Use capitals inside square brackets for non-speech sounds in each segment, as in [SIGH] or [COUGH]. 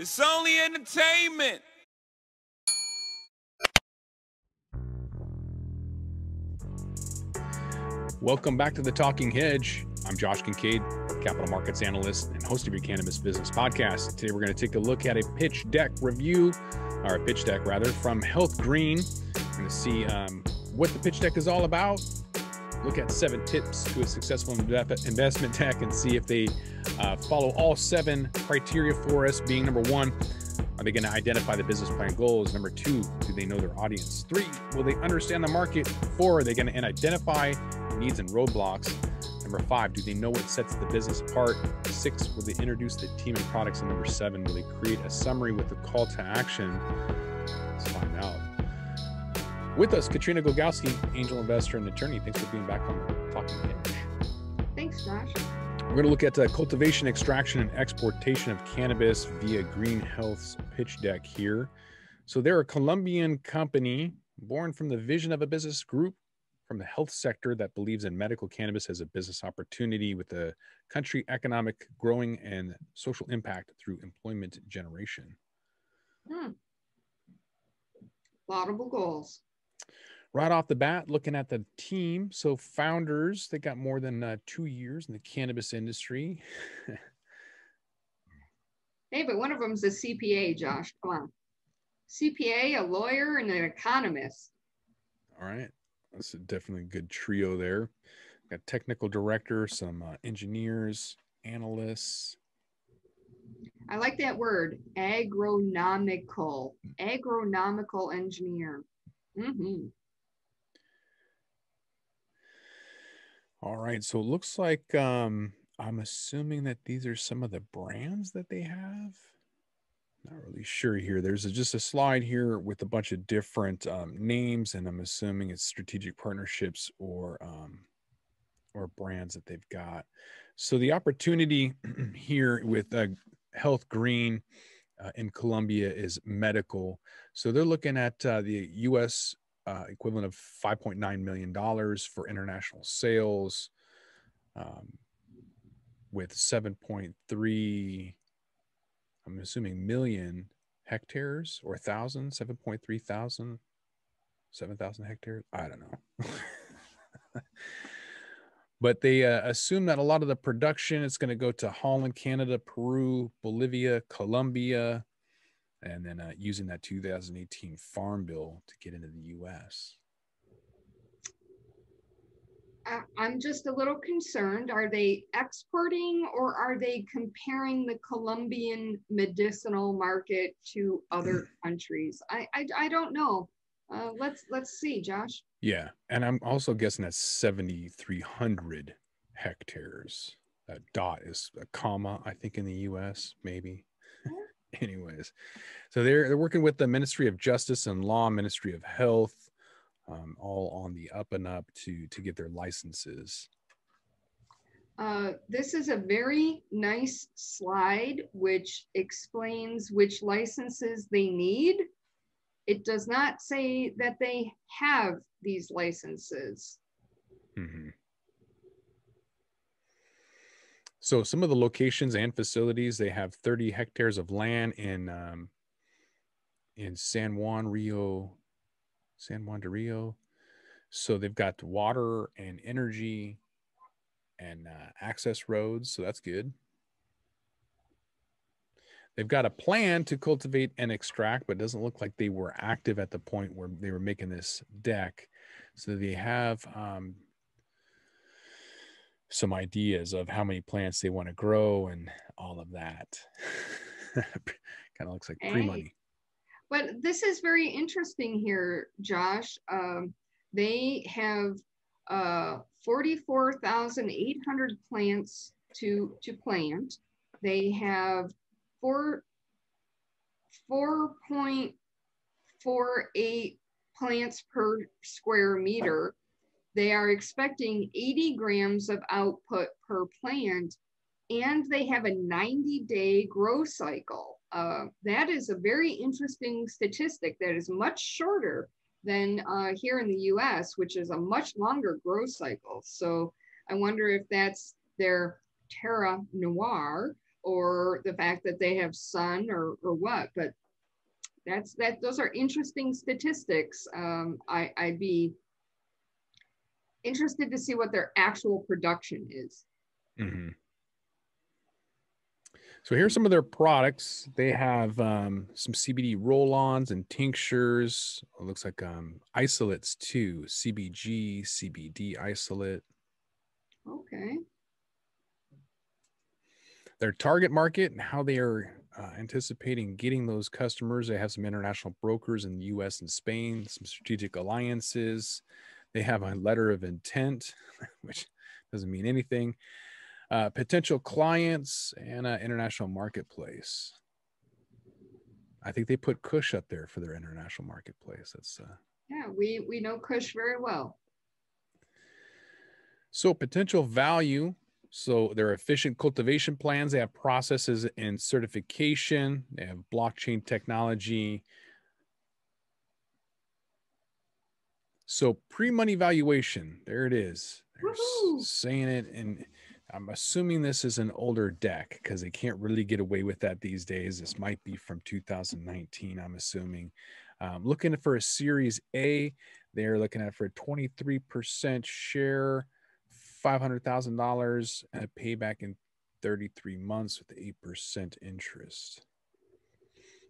It's only entertainment. Welcome back to the Talking Hedge. I'm Josh Kincaid, capital markets analyst and host of your cannabis business podcast. Today we're going to take a look at a pitch deck review, or a pitch deck rather, from Health Green. We're going to see um, what the pitch deck is all about, look at seven tips to a successful investment [LAUGHS] deck, and see if they uh, follow all seven criteria for us. Being number one, are they going to identify the business plan goals? Number two, do they know their audience? Three, will they understand the market? Four, are they going to identify needs and roadblocks? Number five, do they know what sets the business apart? Six, will they introduce the team and products? And number seven, will they create a summary with a call to action? Let's find out. With us, Katrina Glogowski, angel investor and attorney. Thanks for being back on the Talking Hedge. Thanks, Josh. We're going to look at uh, cultivation, extraction, and exportation of cannabis via Green Health's pitch deck here. So they're a Colombian company born from the vision of a business group from the health sector that believes in medical cannabis as a business opportunity with the country economic growing and social impact through employment generation. Hmm. Laudable goals. Right off the bat, looking at the team. So, founders, they got more than uh, two years in the cannabis industry. [LAUGHS] hey, but one of them's a CPA, Josh. Come on. CPA, a lawyer, and an economist. All right. That's a definitely a good trio there. Got technical director, some uh, engineers, analysts. I like that word, agronomical, agronomical engineer. Mm-hmm. All right, so it looks like um, I'm assuming that these are some of the brands that they have not really sure here. There's a, just a slide here with a bunch of different um, names, and I'm assuming it's strategic partnerships or um, or brands that they've got. So the opportunity [CLEARS THROAT] here with uh, Health Green uh, in Colombia is medical. So they're looking at uh, the U.S. Uh, equivalent of 5.9 million dollars for international sales, um, with 7.3 I'm assuming million hectares or thousand, 7.3 thousand, 7,000 hectares. I don't know. [LAUGHS] but they uh, assume that a lot of the production is going to go to Holland, Canada, Peru, Bolivia, Colombia, and then uh, using that 2018 Farm Bill to get into the U.S. I'm just a little concerned. Are they exporting or are they comparing the Colombian medicinal market to other [LAUGHS] countries? I, I, I don't know. Uh, let's let's see, Josh. Yeah, and I'm also guessing that's 7,300 hectares. That dot is a comma, I think, in the U.S. Maybe. [LAUGHS] Anyways, so they're they're working with the Ministry of Justice and Law, Ministry of Health, um, all on the up and up to to get their licenses. Uh, this is a very nice slide which explains which licenses they need. It does not say that they have these licenses. Mm-hmm. So some of the locations and facilities, they have 30 hectares of land in um, in San Juan, Rio San Juan de Rio. So they've got water and energy and uh, access roads. So that's good. They've got a plan to cultivate and extract, but it doesn't look like they were active at the point where they were making this deck. So they have um, some ideas of how many plants they want to grow and all of that. [LAUGHS] kind of looks like pre money. But this is very interesting here, Josh. Um, they have uh, 44,800 plants to, to plant. They have four, 4.48 plants per square meter. They are expecting 80 grams of output per plant, and they have a 90 day grow cycle. Uh, that is a very interesting statistic that is much shorter than uh, here in the US, which is a much longer growth cycle. So I wonder if that's their terra noir or the fact that they have sun or, or what, but that's that those are interesting statistics. Um, I, I'd be interested to see what their actual production is. Mhm. So here's some of their products. They have um, some CBD roll-ons and tinctures. It looks like um, isolates too. CBG, CBD isolate. Okay. Their target market and how they are uh, anticipating getting those customers. They have some international brokers in the U.S. and Spain, some strategic alliances. They have a letter of intent, [LAUGHS] which doesn't mean anything. Uh, potential clients and uh, international marketplace. I think they put Kush up there for their international marketplace. That's uh, Yeah, we we know Kush very well. So potential value. So they're efficient cultivation plans, they have processes and certification, they have blockchain technology. So pre-money valuation, there it is. They're Woohoo! saying it, and I'm assuming this is an older deck because they can't really get away with that these days. This might be from 2019, I'm assuming. Um, looking for a Series A, they're looking at for a 23% share, $500,000 and a payback in 33 months with 8% interest.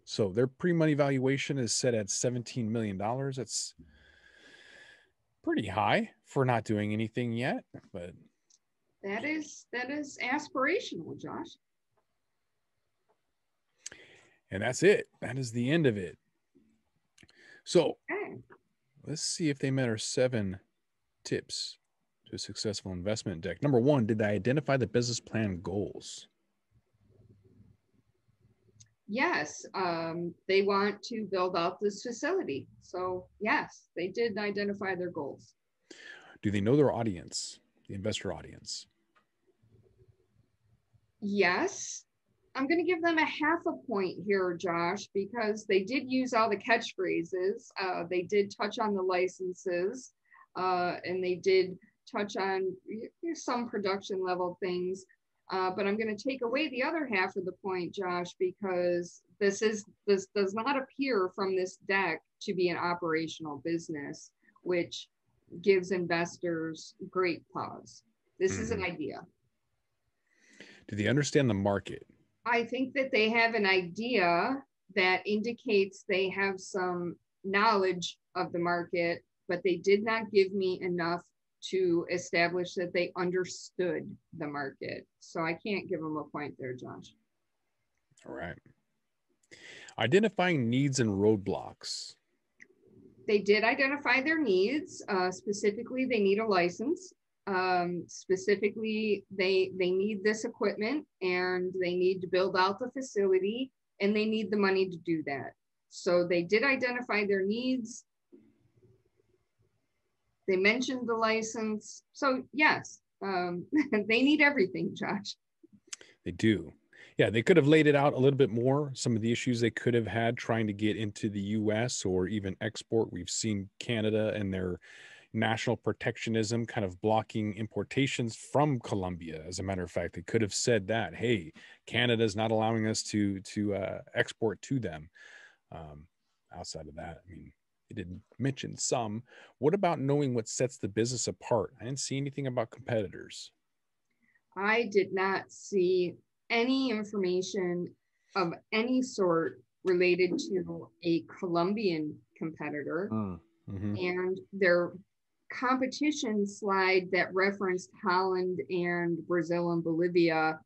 So their pre-money valuation is set at $17 million. That's pretty high for not doing anything yet, but That is that is aspirational, Josh. and that's it. That is the end of it. So Okay. let's see if they met our seven tips to a successful investment deck. Number one, did they identify the business plan goals? Yes, um, they want to build out this facility. So yes, they did identify their goals. Do they know their audience, the investor audience? Yes, I'm going to give them a half a point here, Josh, because they did use all the catchphrases. Uh, they did touch on the licenses, uh, and they did touch on some production level things. Uh, but I'm going to take away the other half of the point, Josh, because this is this does not appear from this deck to be an operational business, which gives investors great pause. This is an idea. Do they understand the market? I think that they have an idea that indicates they have some knowledge of the market, but they did not give me enough to establish that they understood the market. So I can't give them a point there, Josh. All right. Identifying needs and roadblocks. They did identify their needs. Uh, specifically, they need a license. Um, specifically, they they need this equipment and they need to build out the facility and they need the money to do that. So they did identify their needs. They mentioned the license. So yes, um, [LAUGHS] they need everything, Josh. They do. Yeah, they could have laid it out a little bit more. Some of the issues they could have had trying to get into the US or even export. We've seen Canada and their national protectionism kind of blocking importations from Colombia. As a matter of fact, they could have said that, hey, Canada's not allowing us to to uh, export to them. Um, outside of that, I mean, they didn't mention some. What about knowing what sets the business apart? I didn't see anything about competitors. I did not see any information of any sort related to a Colombian competitor. Mhm. And their competition slide that referenced Holland and Brazil and Bolivia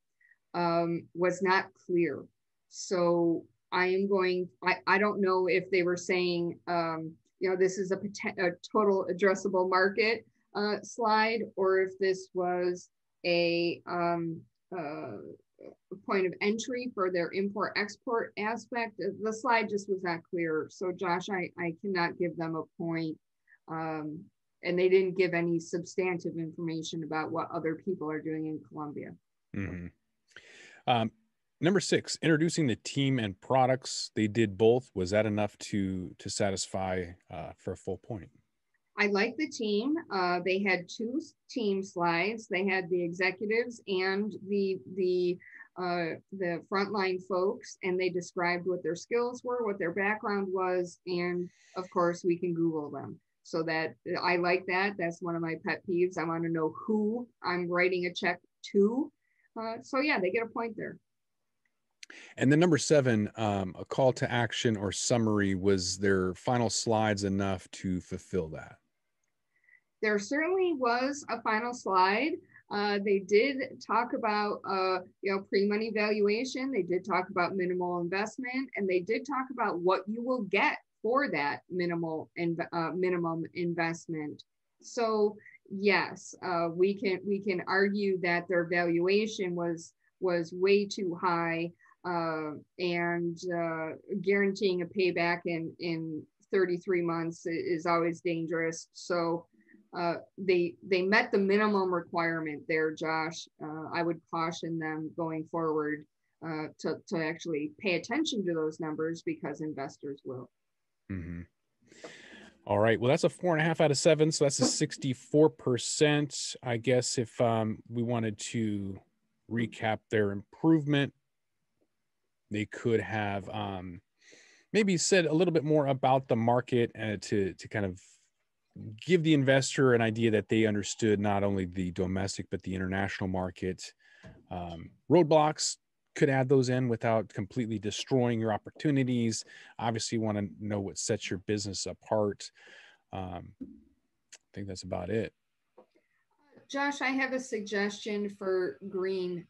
um, was not clear. So I am going, I, I don't know if they were saying, um, you know, this is a, a total addressable market uh, slide, or if this was a um, uh, point of entry for their import export aspect. The slide just was not clear. So Josh, I, I cannot give them a point. Um, and they didn't give any substantive information about what other people are doing in Colombia. Mhm. Um, number six, introducing the team and products. They did both. Was that enough to to satisfy uh, for a full point? I like the team. Uh, they had two team slides. They had the executives and the the uh, the frontline folks and they described what their skills were, what their background was, and of course we can Google them. So that I like that. That's one of my pet peeves. I want to know who I'm writing a check to. Uh, so yeah, they get a point there. And then number seven, um, a call to action or summary. Was their final slides enough to fulfill that? There certainly was a final slide. Uh, they did talk about, uh, you know, pre-money valuation. They did talk about minimal investment, and they did talk about what you will get for that minimal and uh, minimum investment. So yes, uh, we can we can argue that their valuation was was way too high, uh, and uh, guaranteeing a payback in in 33 months is always dangerous. So uh, they they met the minimum requirement there, Josh. Uh, I would caution them going forward uh, to to actually pay attention to those numbers because investors will. Mm-hmm. All right. Well, that's a four and a half out of seven, so that's a sixty-four percent. I guess if um, we wanted to recap their improvement, they could have um, maybe said a little bit more about the market uh, to to kind of give the investor an idea that they understood not only the domestic but the international market. Um, roadblocks could add those in without completely destroying your opportunities. Obviously, you want to know what sets your business apart. Um, I think that's about it. Josh, I have a suggestion for green,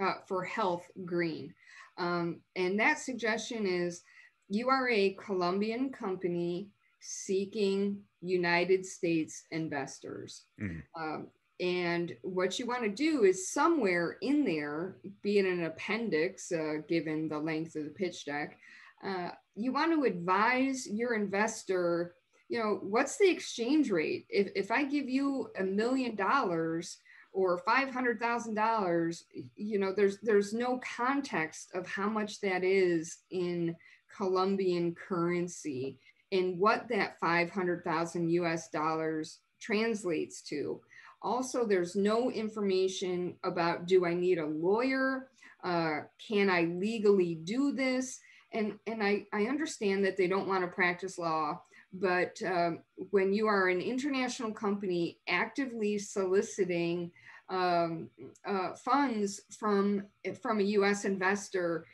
uh, for health green. Um, and that suggestion is you are a Colombian company seeking United States investors. Mm. Um, and what you want to do is somewhere in there, be it an appendix, uh, given the length of the pitch deck, uh, you want to advise your investor, you know, what's the exchange rate? If, if I give you a million dollars or $500,000, you know, there's, there's no context of how much that is in Colombian currency and what that 500,000 US dollars translates to. Also, there's no information about do I need a lawyer? Uh, can I legally do this? And, and I, I understand that they don't want to practice law, but um, when you are an international company actively soliciting um, uh, funds from, from a US investor,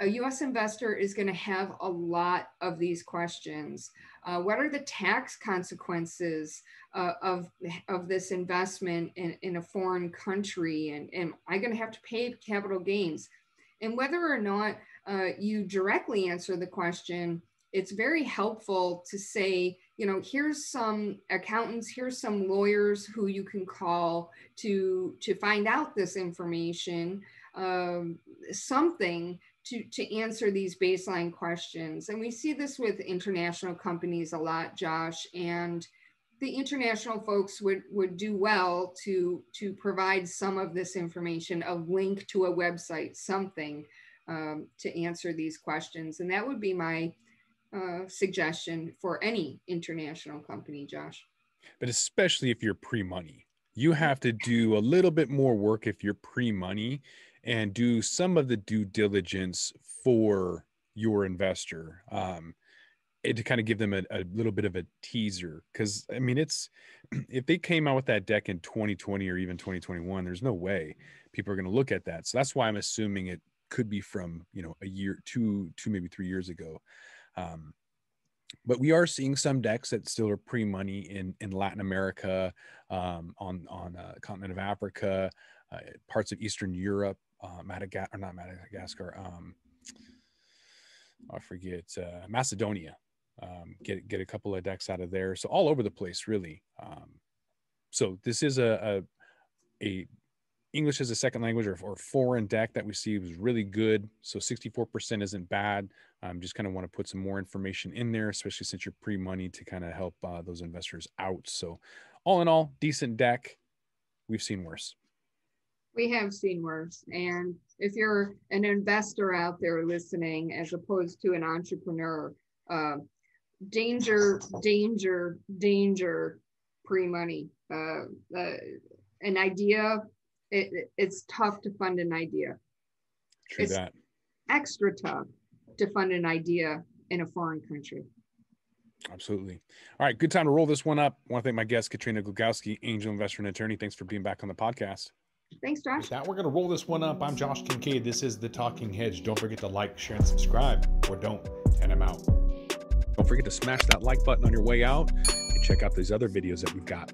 a US investor is going to have a lot of these questions. Uh, what are the tax consequences uh, of, of this investment in, in a foreign country? And, am I going to have to pay capital gains? And whether or not uh, you directly answer the question, it's very helpful to say, you know, here's some accountants, here's some lawyers who you can call to, to find out this information, um, something to, to answer these baseline questions. And we see this with international companies a lot, Josh, and the international folks would, would do well to, to provide some of this information, a link to a website, something um, to answer these questions. And that would be my uh, suggestion for any international company, Josh. But especially if you're pre-money, you have to do a little bit more work if you're pre-money and do some of the due diligence for your investor um, to kind of give them a, a little bit of a teaser. Because i mean it's [CLEARS THROAT] if they came out with that deck in 2020 or even 2021 there's no way people are going to look at that. So that's why i'm assuming it could be from you know a year two two maybe three years ago um, but we are seeing some decks that still are pre-money in in Latin America, um, on on uh, continent of Africa, uh, parts of Eastern Europe, uh, Madagascar, or not Madagascar. Um, I forget uh, Macedonia. Um, get get a couple of decks out of there. So all over the place, really. Um, so this is a, a, a English as a second language or, or foreign deck that we see was really good. So 64% isn't bad. Um, just kind of want to put some more information in there, especially since you're pre-money to kind of help uh, those investors out. So all in all, decent deck. We've seen worse we have seen worse. And if you're an investor out there listening, as opposed to an entrepreneur, uh, danger, danger, danger pre money. Uh, uh, an idea, it, it's tough to fund an idea. True It's- that. extra tough to fund an idea in a foreign country. Absolutely. All right, good time to roll this one up. I want to thank my guest, Katrina Glogowski, angel investor and attorney. Thanks for being back on the podcast. Thanks, Josh. With that, we're going to roll this one up. I'm Josh Kincaid. This is The Talking Hedge. Don't forget to like, share, and subscribe, or don't, and I'm out. Don't forget to smash that like button on your way out and check out these other videos that we've got.